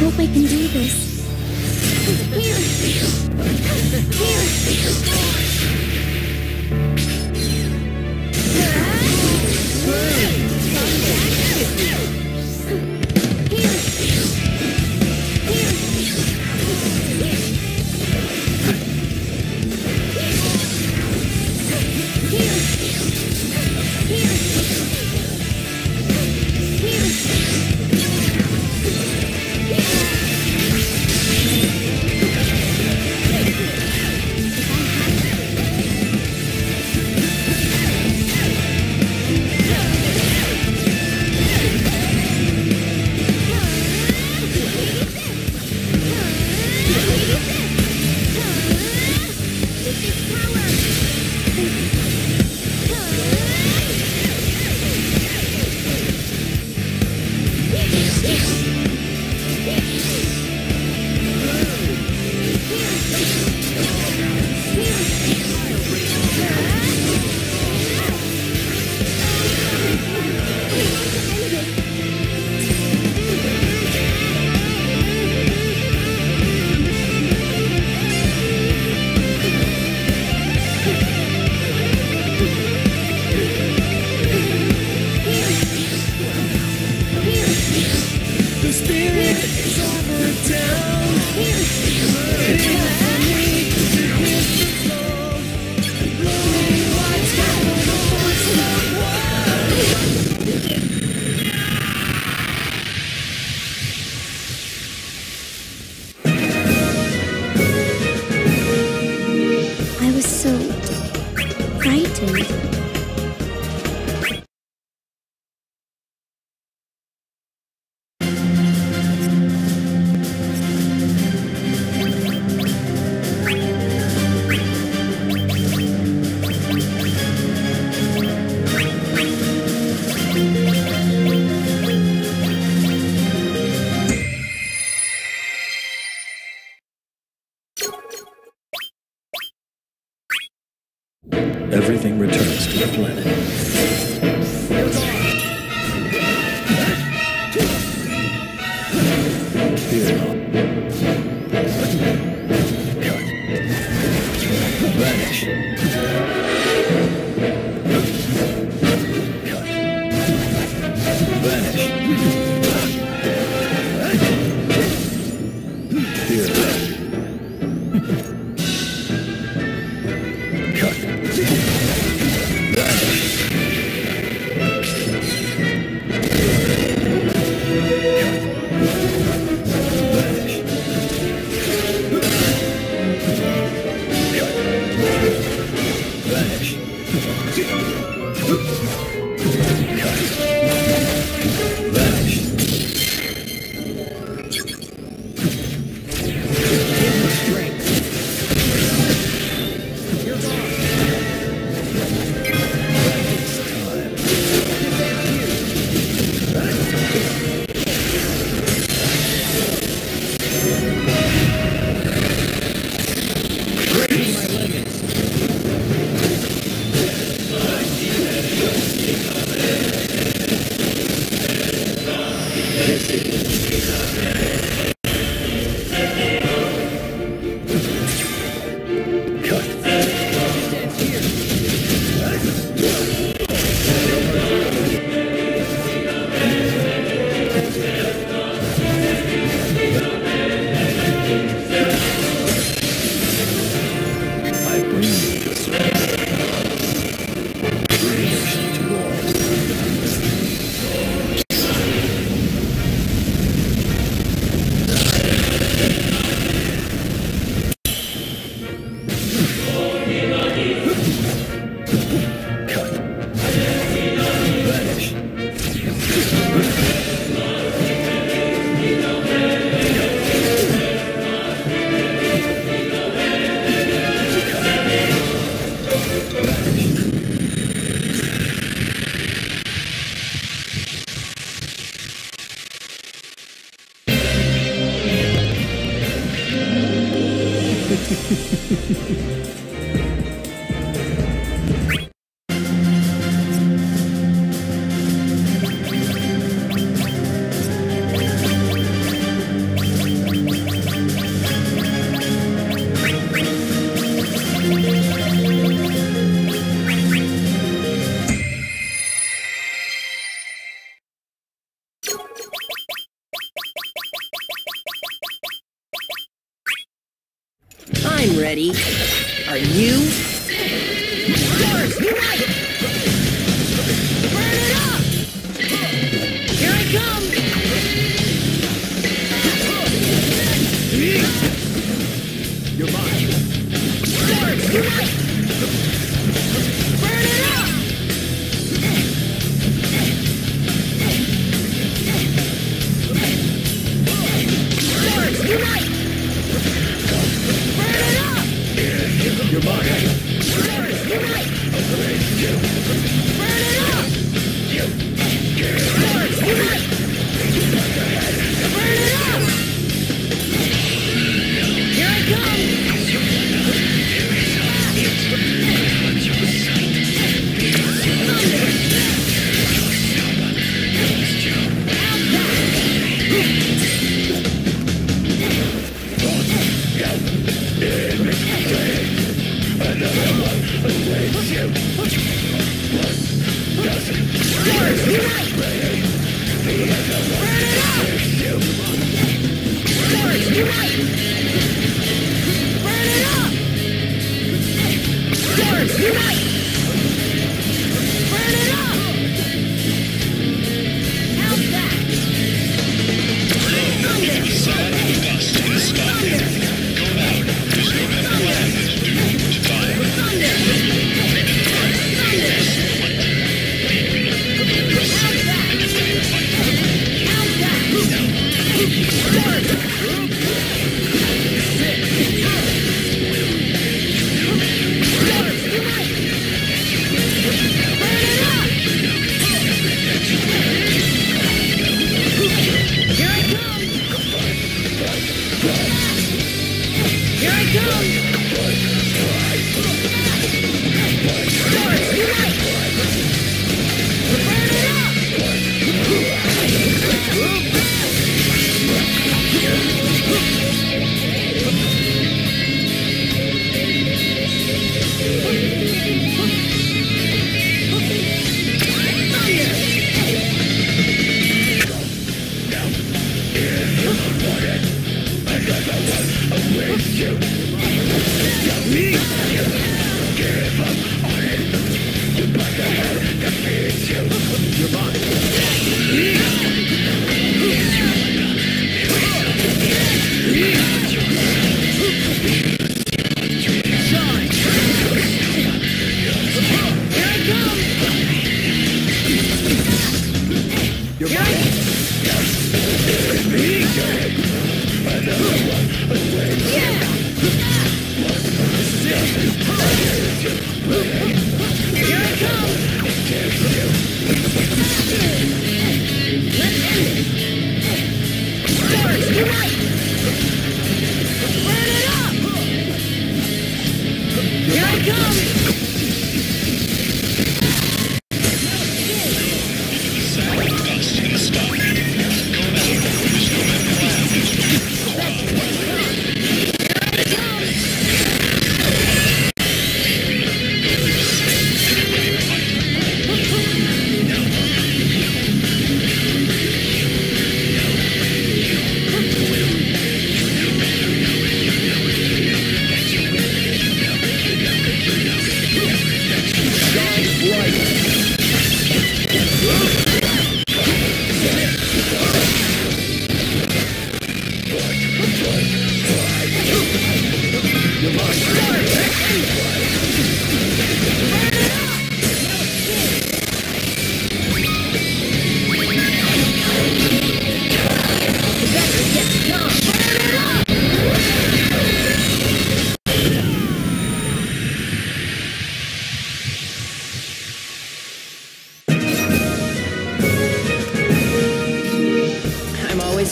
hope I can do this. Here! Here! Yes. Yes. everything returns to the planet. I'm ready. Are you? Unite! Here I go. Thank you.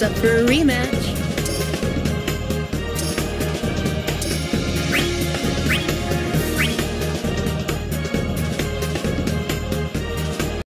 up for a rematch.